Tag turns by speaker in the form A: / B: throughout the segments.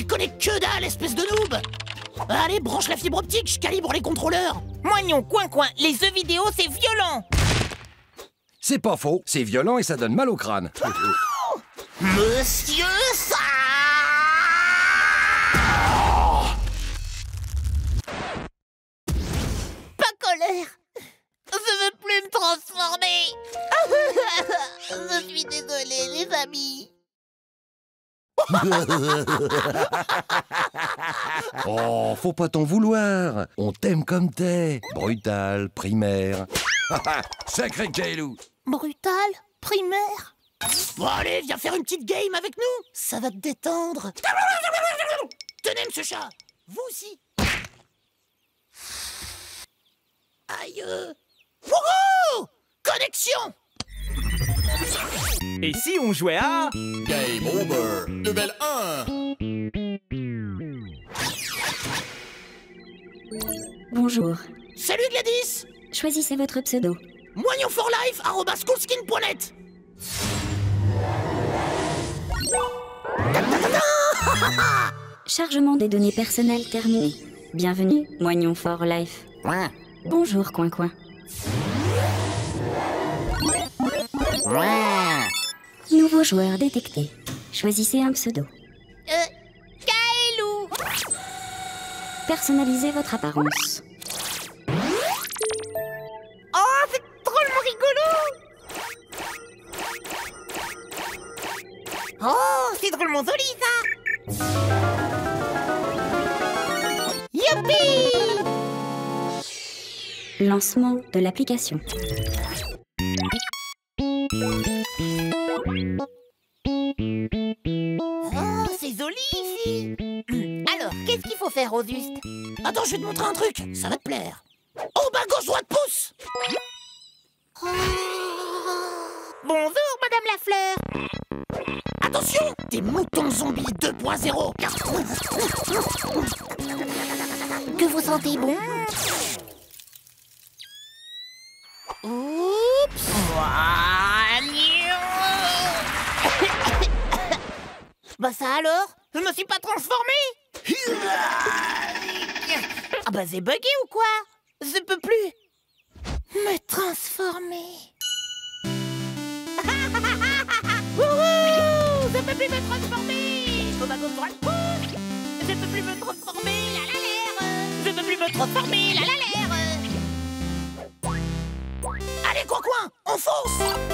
A: comprenez que dalle, espèce de noob Allez, branche la fibre optique, je calibre les contrôleurs
B: Moignon, coin, coin, les jeux vidéo, c'est violent
C: C'est pas faux, c'est violent et ça donne mal au crâne.
A: Monsieur ça
B: Pas colère Je veux plus me transformer Je suis désolée, les amis
C: Oh, faut pas t'en vouloir. On t'aime comme t'es. Brutal, primaire. Sacré Kailou.
B: Brutal Primaire
A: Bon allez, viens faire une petite game avec nous Ça va te détendre Tenez, monsieur chat Vous aussi Aïe euh. Wouhou Connexion
D: Et si on jouait à...
E: Game over. Level 1.
F: Bonjour.
A: Salut Gladys
F: Choisissez votre pseudo.
A: Moignon for life, arobase coolskin.net
F: Chargement des données personnelles terminé. Bienvenue, Moignon for Life. Bonjour, Coin Coin. Nouveau joueur détecté. Choisissez un pseudo.
B: Euh... Kaelou
F: Personnalisez votre apparence.
B: Oh, c'est drôlement rigolo Oh, c'est drôlement joli, ça Youpi
F: Lancement de l'application.
B: Faire
A: Attends, je vais te montrer un truc, ça va te plaire. Oh bas gauche, droite, pouce
B: Bonjour, Madame la Fleur.
A: Attention Des moutons zombies 2.0
B: Que vous sentez bon? Oups. Bah ça alors? Je me suis pas transformé Ah bah c'est bugué ou quoi? Je peux plus me transformer. Wouhou! Je peux plus me transformer. Je peux plus me transformer. La la l'air. Je peux plus me transformer. La la l'air.
A: Allez, coin coin, on fonce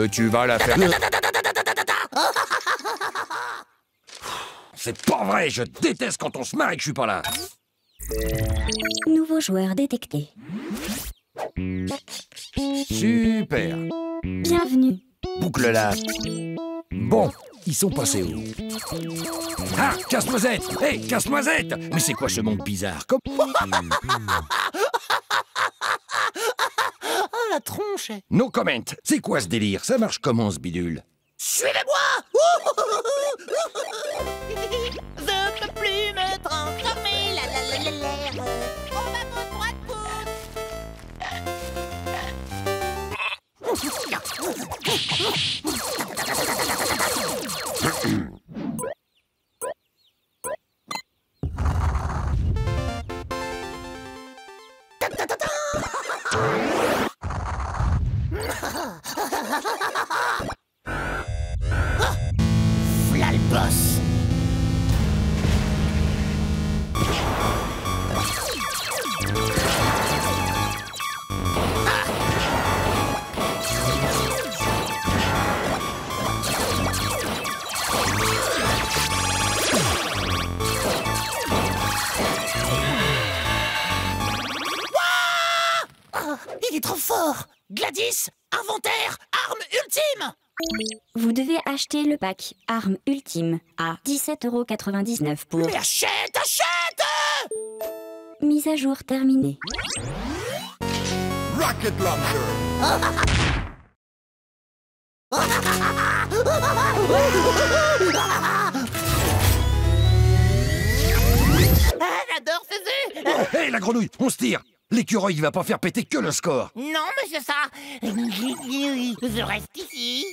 C: Mais tu vas la faire. C'est pas vrai, je déteste quand on se marre et que je suis pas là.
F: Nouveau joueur détecté.
C: Super.
F: Bienvenue.
C: Boucle-la. Bon, ils sont passés où? Ah, casse-noisette Hé, casse-noisette Mais c'est quoi ce monde bizarre? Comme...
A: La tronche
C: No comment. C'est quoi ce délire? Ça marche comment ce bidule?
A: Suivez-moi!
B: Je peux plus me transformer. La la la la bas gauche droite pouce
A: V'là le boss. Ah, Il est trop fort Gladys, inventaire, arme ultime
F: Vous devez acheter le pack Arme Ultime à 17,99€ pour
A: Mais achète, achète
F: mise à jour terminée.
E: Rocket Launcher.
B: Ah, j'adore ce jeu
C: Hé, la grenouille, on se tire L'écureuil, il va pas faire péter que le score.
B: Non, monsieur ça Je reste ici.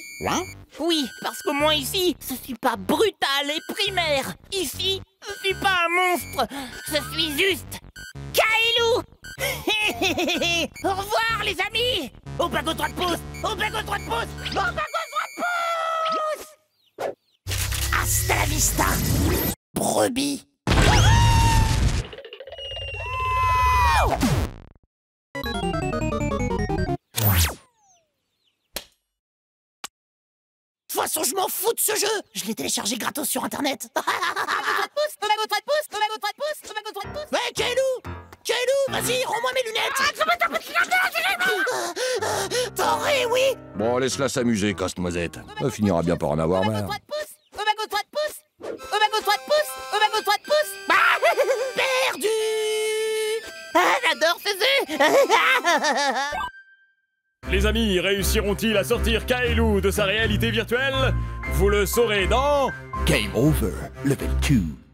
B: Oui, parce qu'au moins ici, je suis pas brutal et primaire. Ici, je suis pas un monstre. Je suis juste... Kailou. Au revoir, les amis. Au bagot droit de pouce Au bagot droit de pouce Au bagot droit de pouce
A: Hasta la vista Brebis toute façon, je m'en fous de ce jeu. Je l'ai téléchargé gratos sur internet. Ouais, Kailou Kailou, vas-y, rends-moi mes lunettes. T'aurais, oui.
C: Bon, laisse-la s'amuser, casse-noisette. Elle finira bien par en avoir marre.
B: Bah
A: Perdu.
B: Ah, j'adore ce jeu
D: Les amis, réussiront-ils à sortir Kaelu de sa réalité virtuelle? Vous le saurez dans...
E: Game over. Level 2.